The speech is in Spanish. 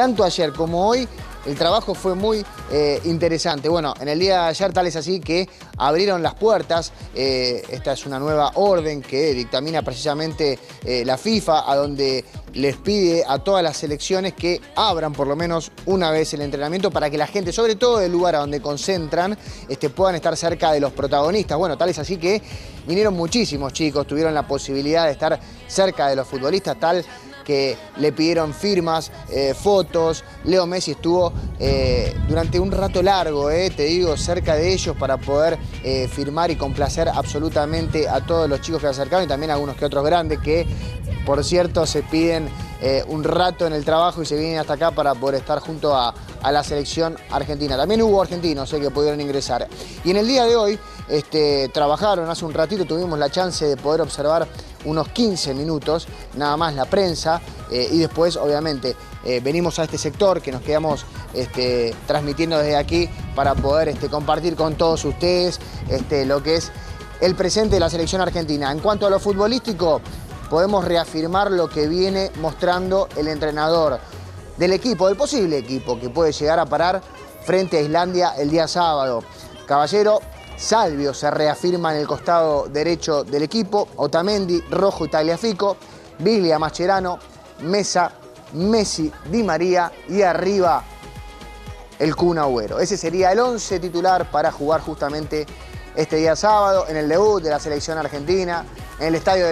tanto ayer como hoy el trabajo fue muy eh, interesante. Bueno, en el día de ayer tal es así que abrieron las puertas. Eh, esta es una nueva orden que dictamina precisamente eh, la FIFA, a donde les pide a todas las selecciones que abran por lo menos una vez el entrenamiento para que la gente, sobre todo del lugar a donde concentran, este, puedan estar cerca de los protagonistas. Bueno, tal es así que vinieron muchísimos chicos, tuvieron la posibilidad de estar cerca de los futbolistas, tal que le pidieron firmas, eh, fotos. Leo Messi estuvo eh, durante un rato largo, eh, te digo, cerca de ellos para poder firmar y complacer absolutamente a todos los chicos que se acercaron y también a algunos que otros grandes que, por cierto, se piden un rato en el trabajo y se vienen hasta acá para poder estar junto a, a la selección argentina. También hubo argentinos que pudieron ingresar. Y en el día de hoy este, trabajaron, hace un ratito tuvimos la chance de poder observar unos 15 minutos, nada más la prensa, eh, y después obviamente eh, venimos a este sector que nos quedamos este, transmitiendo desde aquí para poder este, compartir con todos ustedes este, lo que es el presente de la selección argentina. En cuanto a lo futbolístico, podemos reafirmar lo que viene mostrando el entrenador del equipo, del posible equipo que puede llegar a parar frente a Islandia el día sábado. Caballero, Salvio se reafirma en el costado derecho del equipo, Otamendi, Rojo y Tagliafico, Biglia, Mascherano, Mesa, Messi, Di María y arriba el Kun. Ese sería el 11 titular para jugar justamente este día sábado en el debut de la selección argentina, en el estadio del